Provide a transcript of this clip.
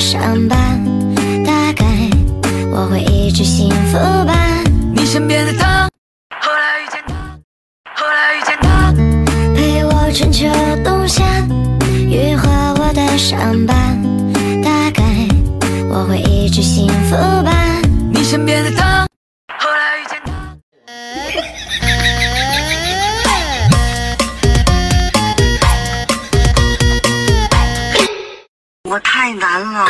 伤疤，大概我会一直幸福吧。你身边的他，后来遇见他，后来遇见他，陪我春秋冬夏，愈合我的伤疤，大概我会一直幸福吧。你身边的他，后来遇见他。我太难了。